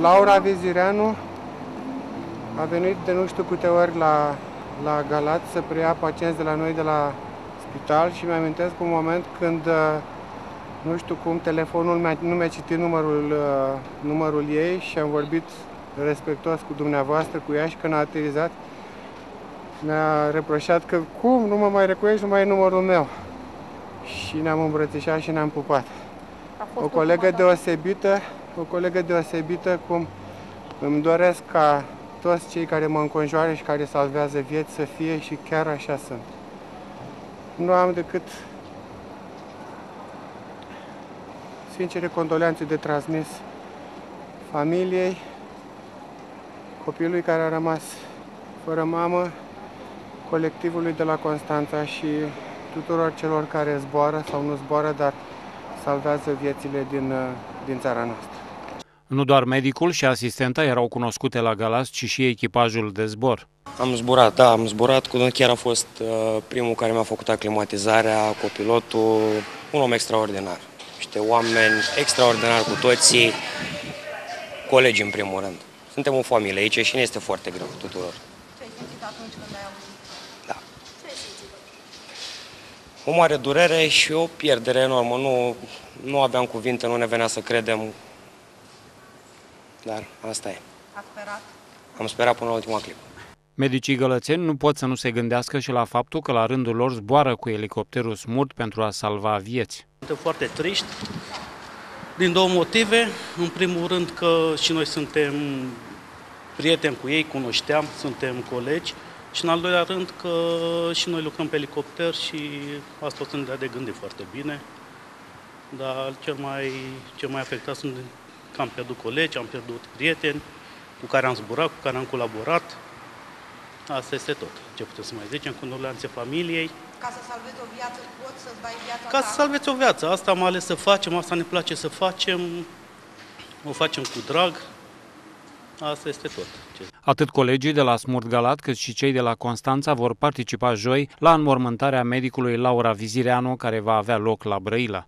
Laura Vizireanu a venit de nu știu câte ori la, la Galați să preia pacienți de la noi de la spital și mi-amintesc un moment când, uh, nu știu cum, telefonul mi nu mi-a citit numărul, uh, numărul ei și am vorbit respectuos cu dumneavoastră, cu ea și când a aterizat, mi-a reproșat că cum, nu mă mai recuiești, nu mai e numărul meu. Și ne-am îmbrățișat și ne-am pupat. O colegă deosebită, o colegă deosebită cum îmi doresc ca toți cei care mă înconjoară și care salvează vieți să fie și chiar așa sunt. Nu am decât sincere condoleanțe de transmis familiei, copilului care a rămas fără mamă, colectivului de la Constanța și tuturor celor care zboară sau nu zboară, dar salvează viețile din, din țara noastră. Nu doar medicul și asistenta erau cunoscute la Galas, ci și echipajul de zbor. Am zburat, da, am zburat, cu chiar a fost uh, primul care mi-a făcut aclimatizarea, copilotul, un om extraordinar. Niște oameni extraordinari cu toții, colegi în primul rând. Suntem o familie aici și ne este foarte greu tuturor. Ce ai simțit atunci când ai auzit? Da. Ce ai simțit? O mare durere și o pierdere enormă. Nu, nu aveam cuvinte, nu ne venea să credem. Dar asta e. Ați sperat? Am sperat până la ultima clipă. Medicii gălățeni nu pot să nu se gândească și la faptul că la rândul lor zboară cu elicopterul smurt pentru a salva vieți. Suntem foarte triști din două motive. În primul rând că și noi suntem prieteni cu ei, cunoșteam, suntem colegi. Și în al doilea rând că și noi lucrăm pe elicopter și asta o să ne dea de gândit foarte bine. Dar cel mai, cel mai afectat sunt că am pierdut colegi, am pierdut prieteni cu care am zburat, cu care am colaborat. Asta este tot. Ce putem să mai zicem? Condoleanțe familiei. Ca să salvezi o viață, poți să-ți dai viața Ca ta? să salveți o viață. Asta am ales să facem, asta ne place să facem. O facem cu drag. Asta este tot. Ce Atât colegii de la Smurt Galat, cât și cei de la Constanța vor participa joi la înmormântarea medicului Laura Vizireanu, care va avea loc la Brăila.